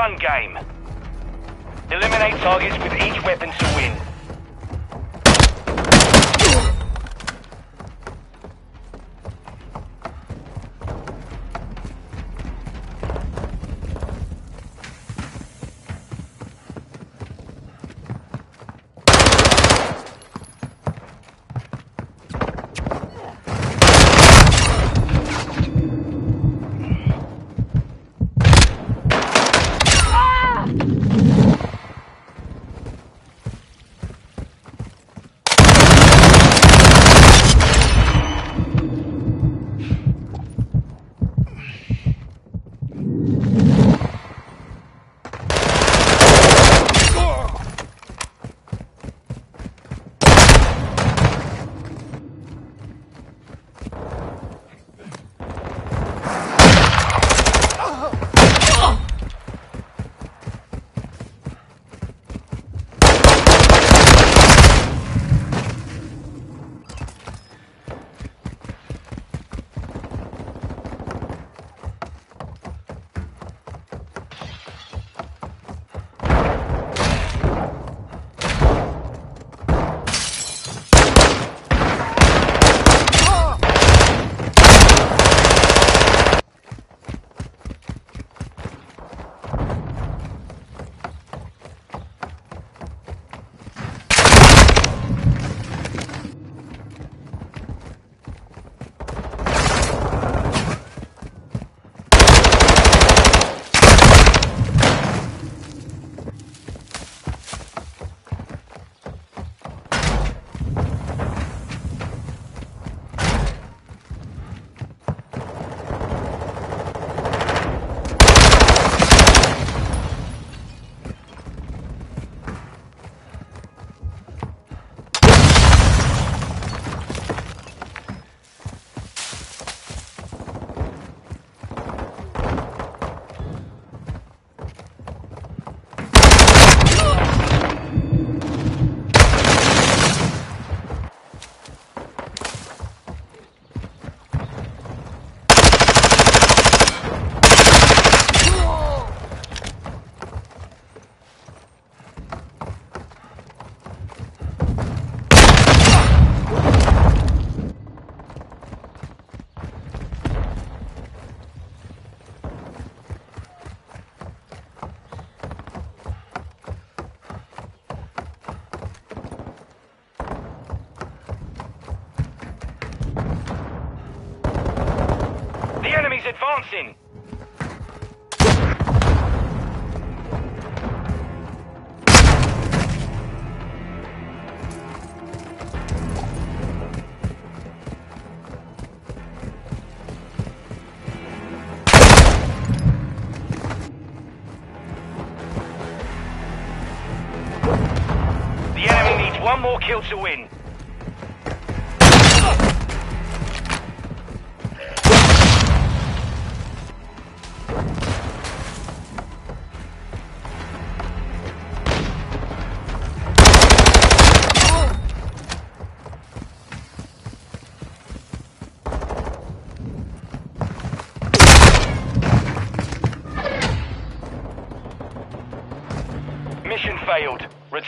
Gun game. Eliminate targets with each weapon to win. Advancing. The enemy needs one more kill to win.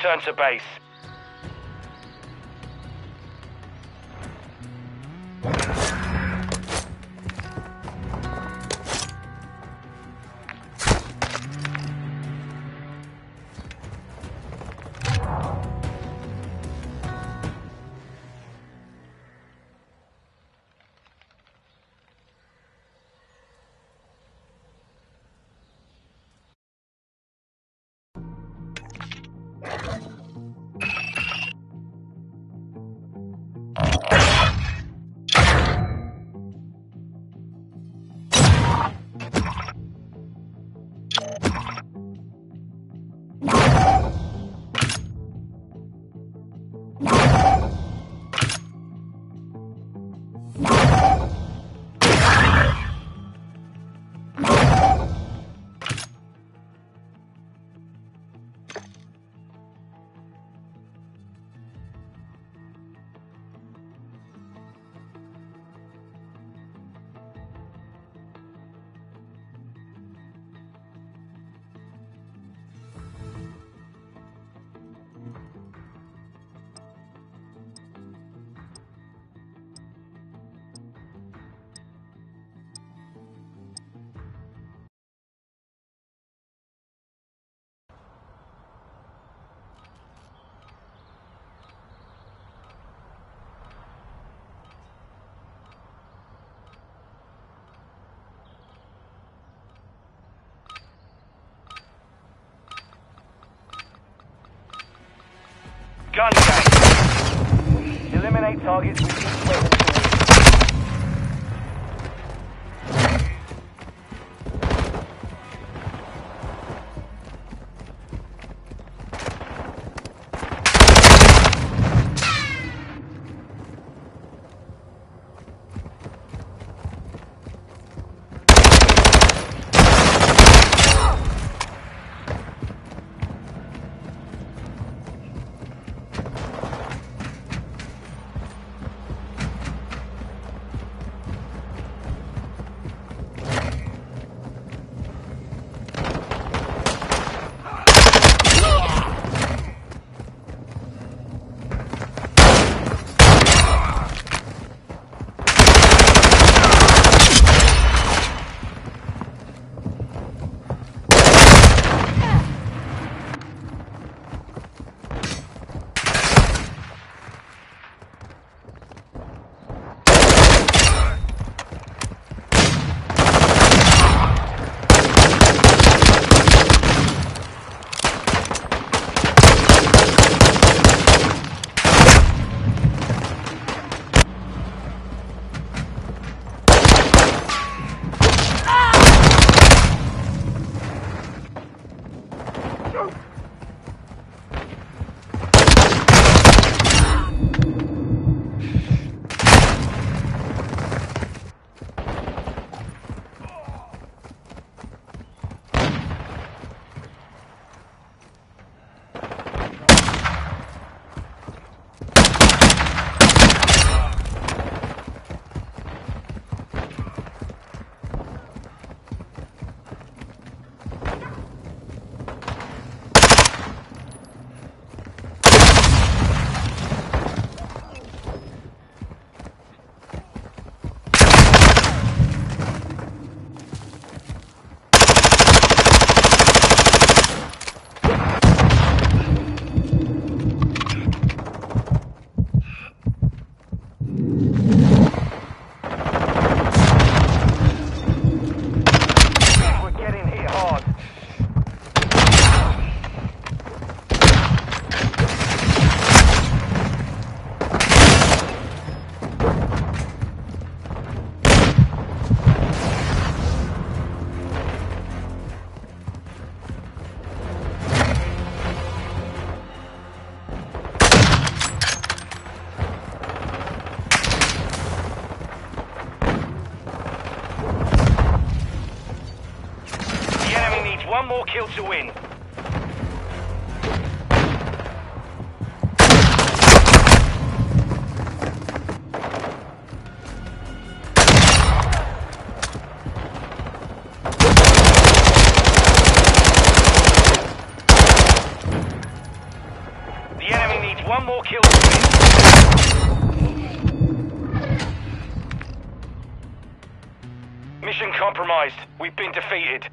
Return to base. Gun game. Eliminate targets within 20 one to win. The enemy needs one more kill. Mission compromised. We've been defeated.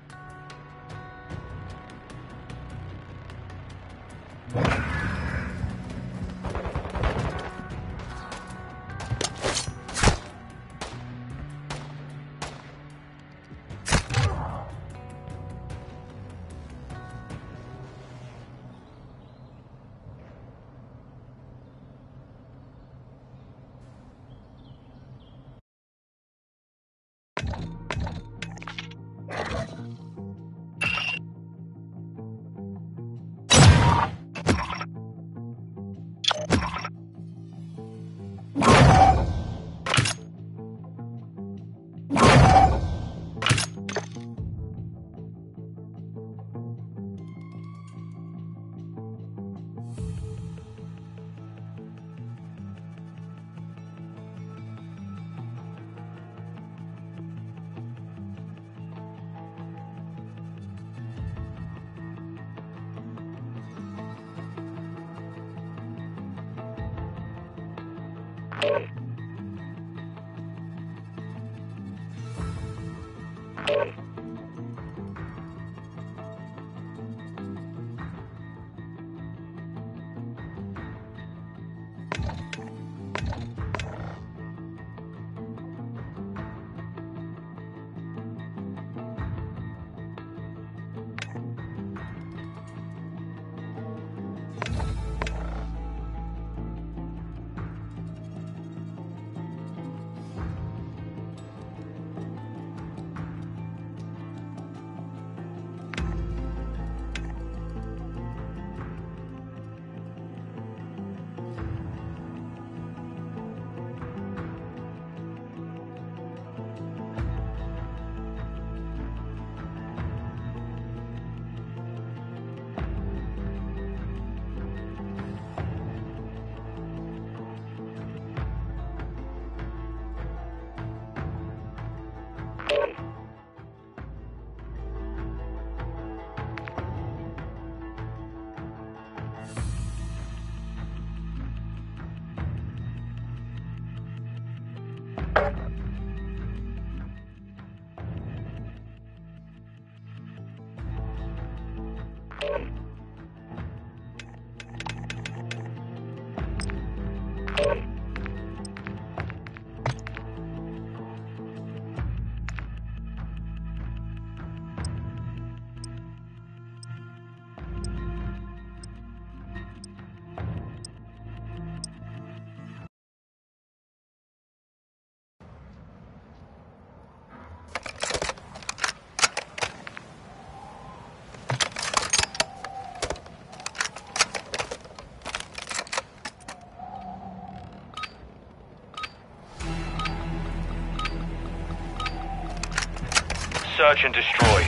Search and destroy.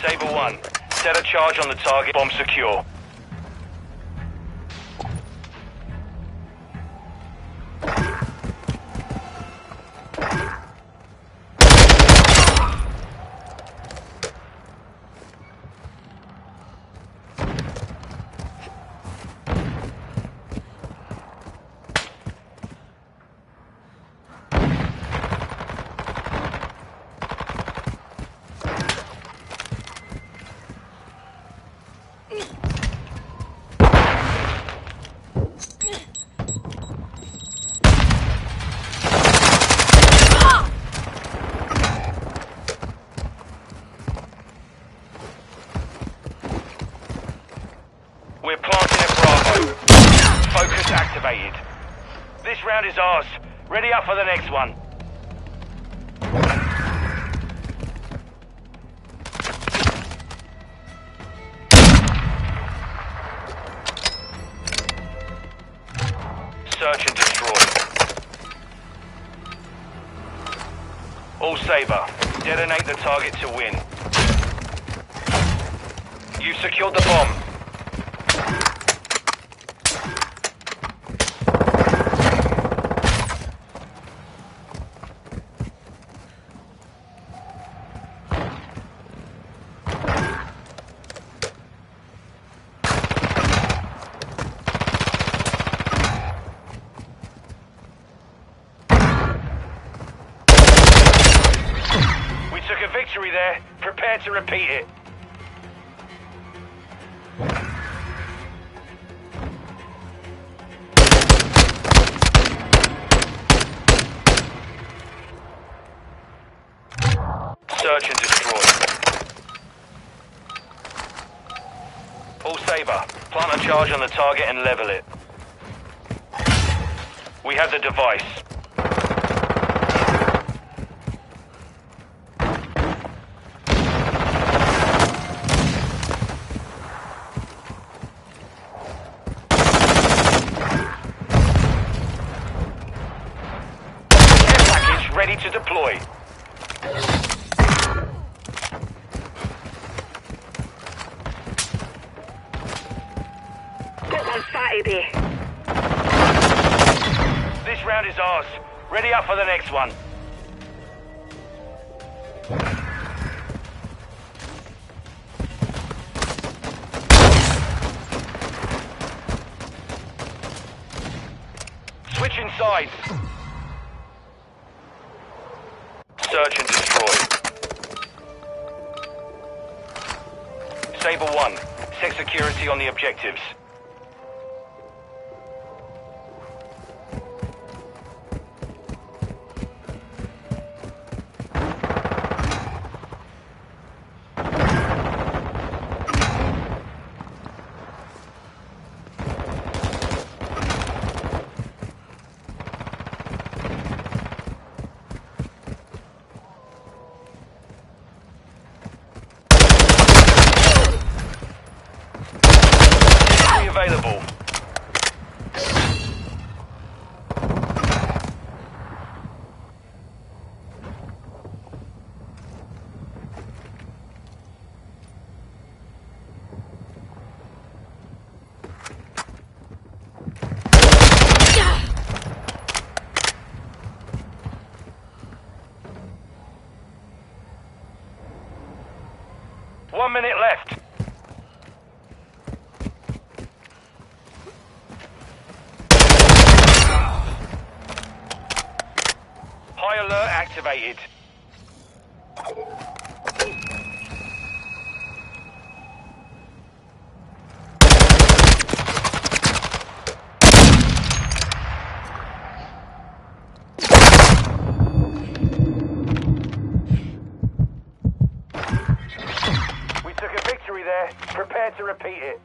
Saber 1, set a charge on the target. Bomb secure. Up for the next one. Search and destroy. All Saber, detonate the target to win. You've secured the bomb. We took a victory there. Prepare to repeat it. Search and destroy. All Saber, plant a charge on the target and level it. We have the device. Sabre 1. Set security on the objectives. Be available. One minute left. High alert We took a victory there. Prepare to repeat it.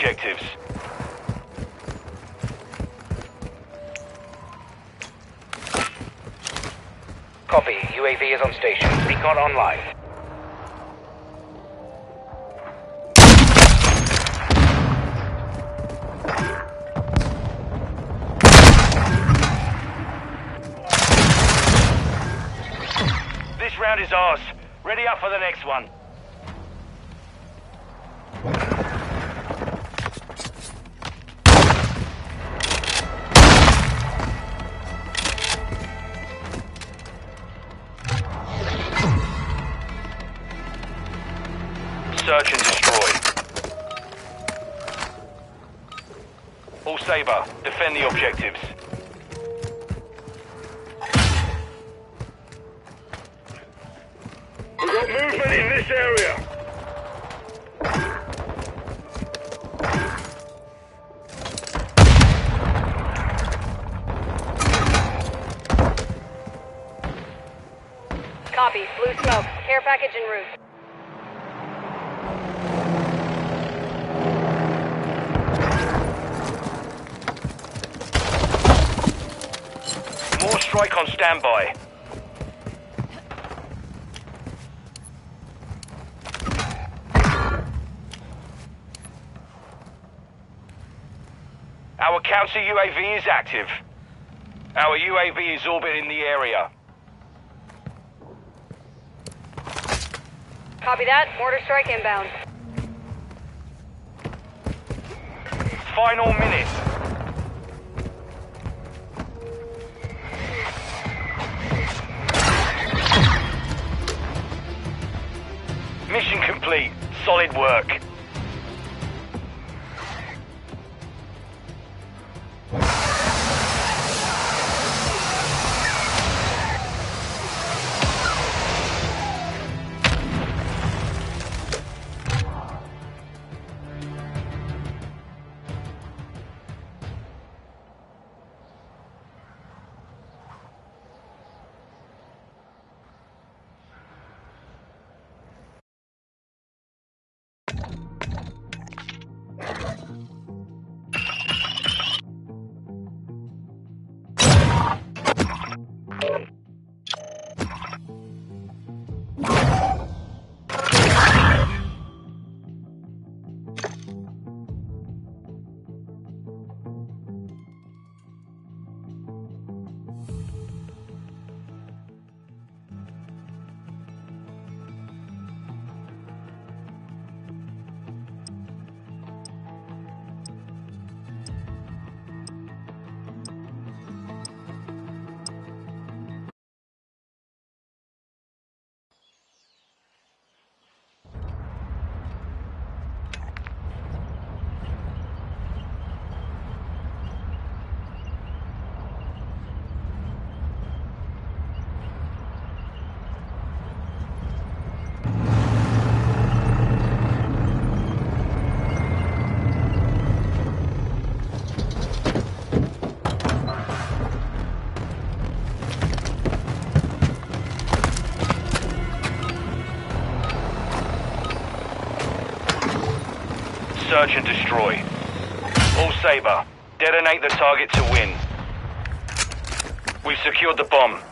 Objectives. Copy. UAV is on station. Recon online. This round is ours. Ready up for the next one. Sabre, defend the objectives. Standby. Our counter UAV is active. Our UAV is orbiting the area. Copy that. Mortar strike inbound. Final minute. Search and destroy. All Sabre, detonate the target to win. We've secured the bomb.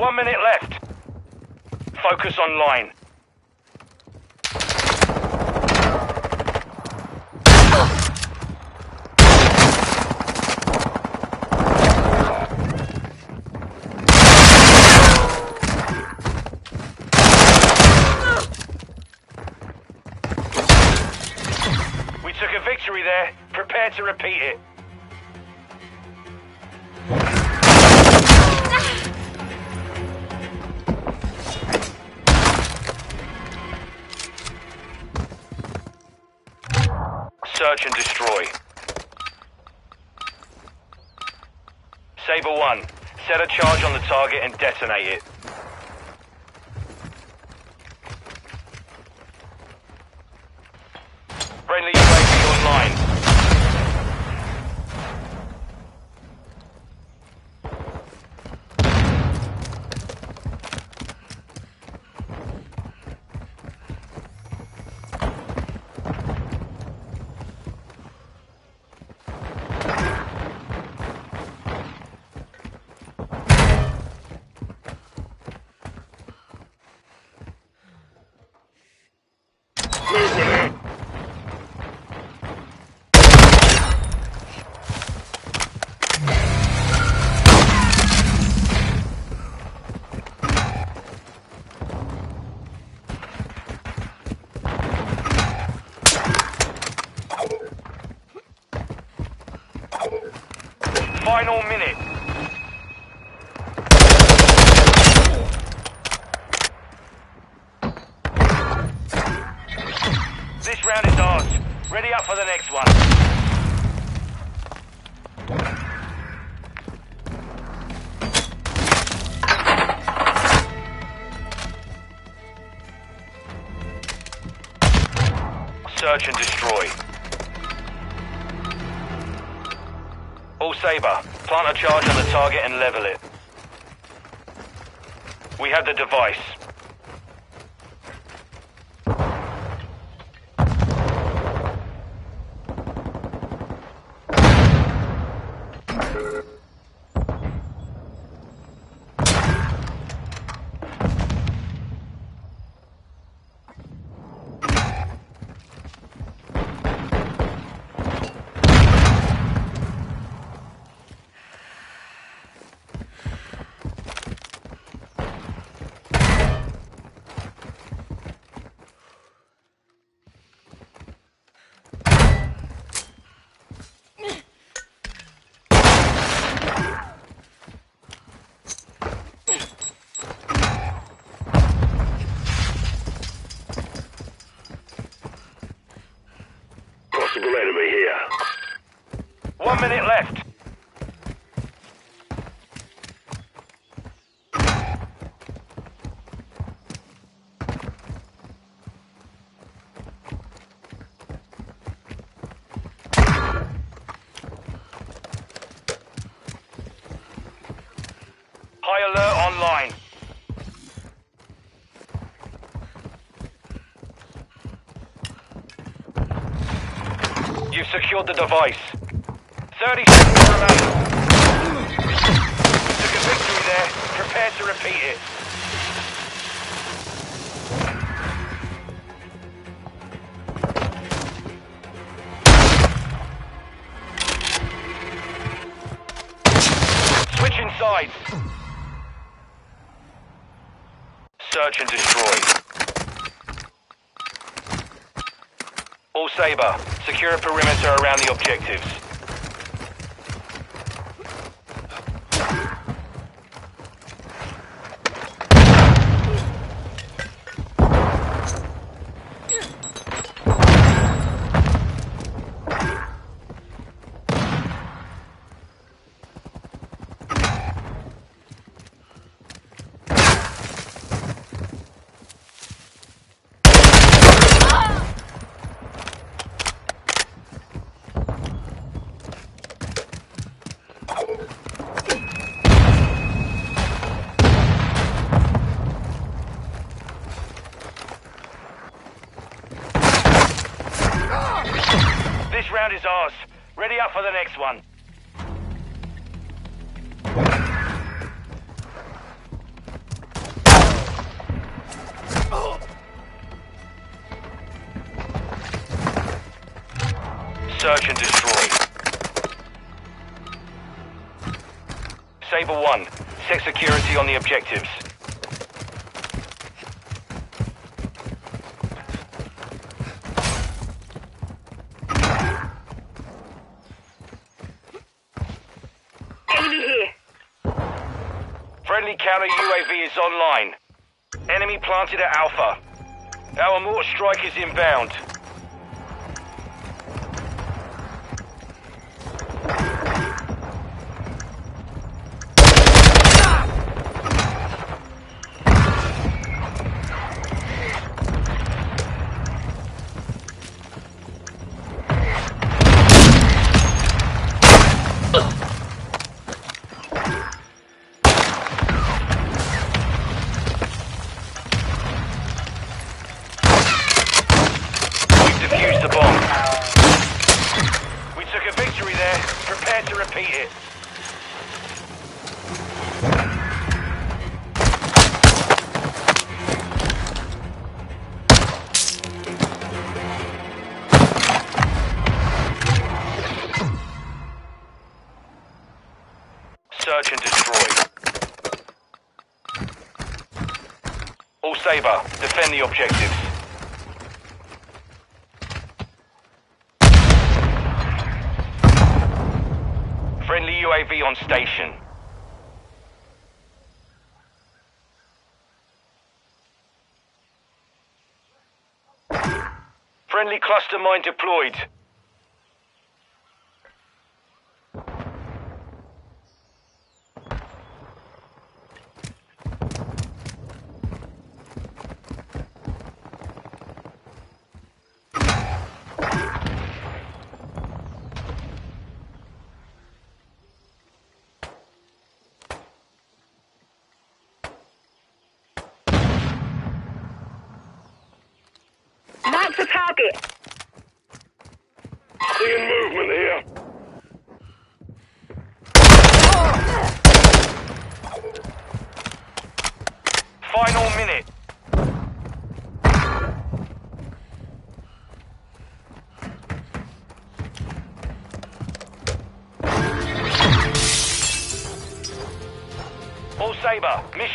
One minute left. Focus online. We took a victory there. Prepare to repeat it. Set a charge on the target and detonate it. And level it. We have the device. Possible enemy here. Minute left. High alert online. You've secured the device. 30 seconds remaining. Took a victory there. Prepare to repeat it. Switching sides. Search and destroy. All Sabre, secure a perimeter around the objectives. 1, set security on the objectives. Enemy here. Friendly counter UAV is online. Enemy planted at Alpha. Our mortar strike is inbound. Sabre, defend the objectives. Friendly UAV on station. Friendly cluster mine deployed.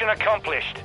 Mission accomplished.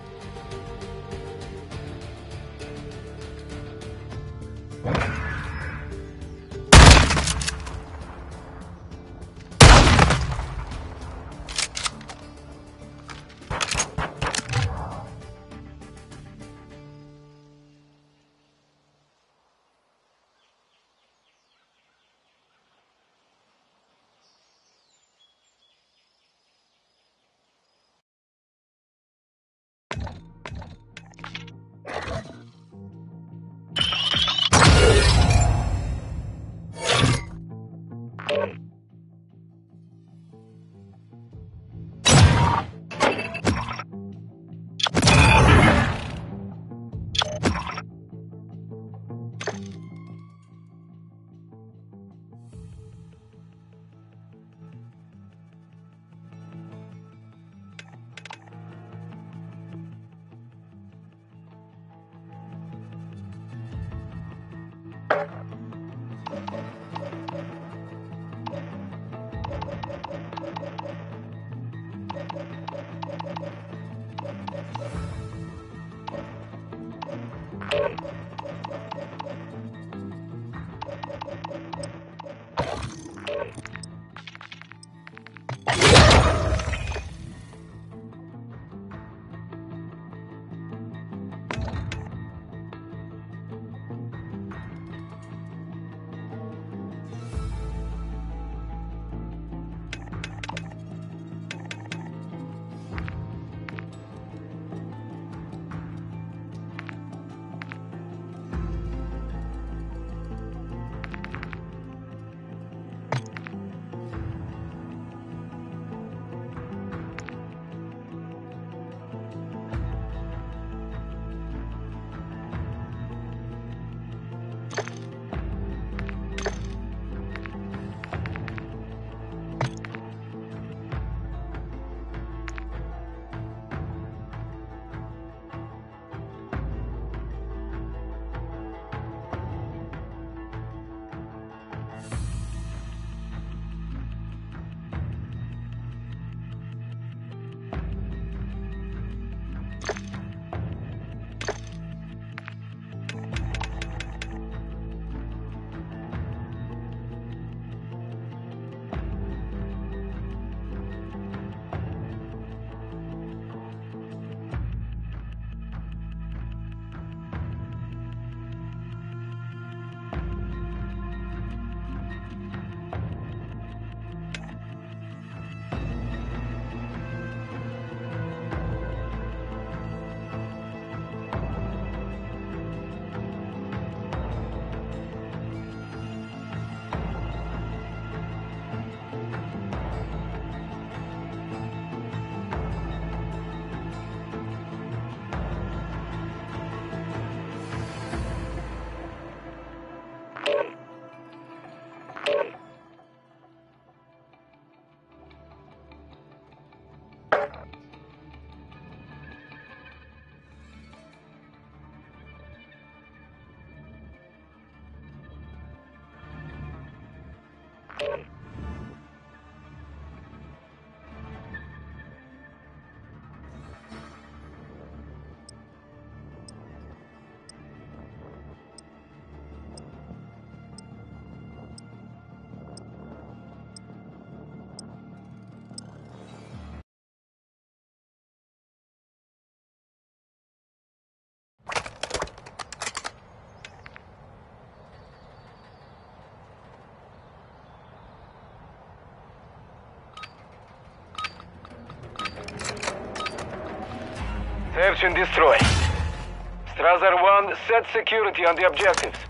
And destroy. Strasser 1, set security on the objectives.